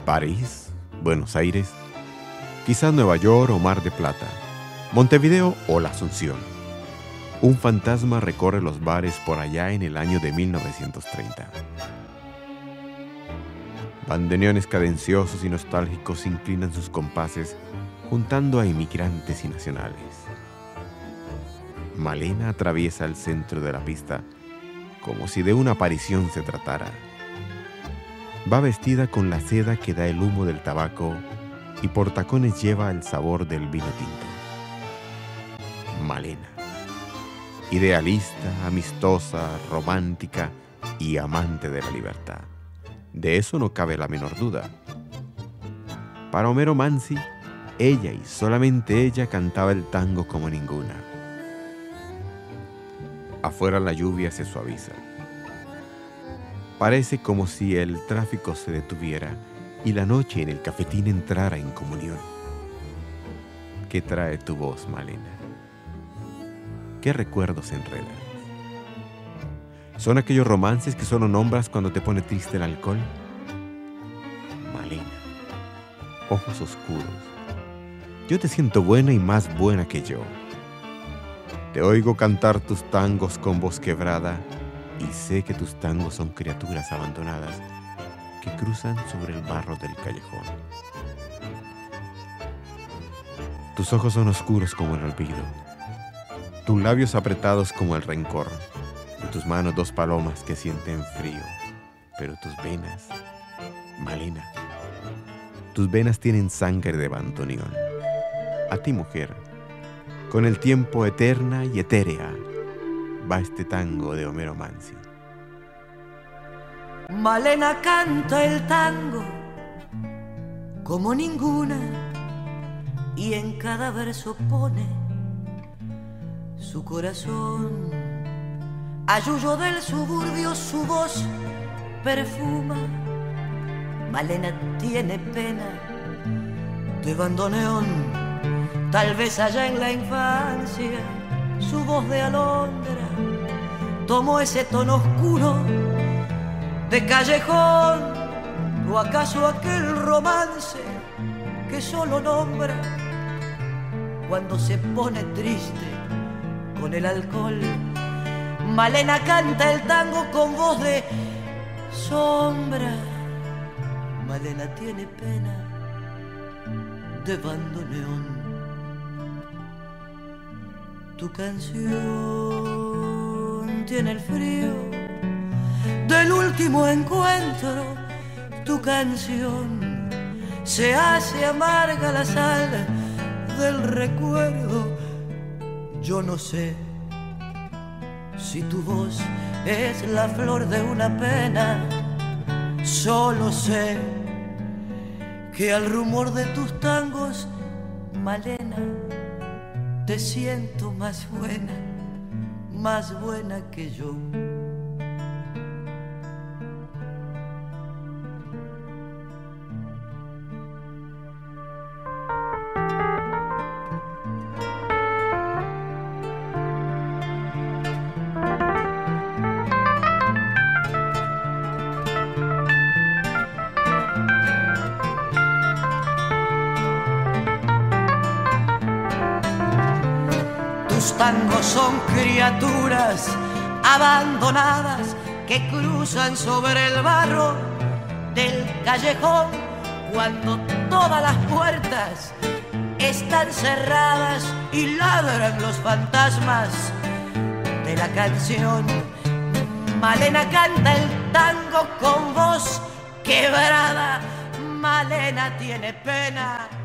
París, Buenos Aires, quizás Nueva York o Mar de Plata, Montevideo o La Asunción. Un fantasma recorre los bares por allá en el año de 1930. Bandoneones cadenciosos y nostálgicos inclinan sus compases juntando a inmigrantes y nacionales. Malena atraviesa el centro de la pista como si de una aparición se tratara. Va vestida con la seda que da el humo del tabaco y por tacones lleva el sabor del vino tinto. Malena. Idealista, amistosa, romántica y amante de la libertad. De eso no cabe la menor duda. Para Homero Mansi, ella y solamente ella cantaba el tango como ninguna. Afuera la lluvia se suaviza. Parece como si el tráfico se detuviera y la noche en el cafetín entrara en comunión. ¿Qué trae tu voz, Malena? ¿Qué recuerdos enredan? ¿Son aquellos romances que solo nombras cuando te pone triste el alcohol? Malena, ojos oscuros. Yo te siento buena y más buena que yo. Te oigo cantar tus tangos con voz quebrada y sé que tus tangos son criaturas abandonadas que cruzan sobre el barro del callejón. Tus ojos son oscuros como el olvido, tus labios apretados como el rencor, y tus manos dos palomas que sienten frío, pero tus venas, Malena, tus venas tienen sangre de bandoneón. A ti, mujer, con el tiempo eterna y etérea, va este tango de Homero Mansi. Malena canta el tango como ninguna y en cada verso pone su corazón. Ayuyo del suburbio su voz perfuma. Malena tiene pena de bandoneón, tal vez allá en la infancia su voz de alondra tomó ese tono oscuro de callejón o acaso aquel romance que solo nombra cuando se pone triste con el alcohol. Malena canta el tango con voz de sombra. Malena tiene pena de bandoneón. Tu canción tiene el frío del último encuentro. Tu canción se hace amarga la sal del recuerdo. Yo no sé si tu voz es la flor de una pena. Solo sé que al rumor de tus tangos, Malena, te siento más buena, más buena que yo. Tangos son criaturas abandonadas que cruzan sobre el barro del callejón cuando todas las puertas están cerradas y ladran los fantasmas de la canción. Malena canta el tango con voz quebrada. Malena tiene pena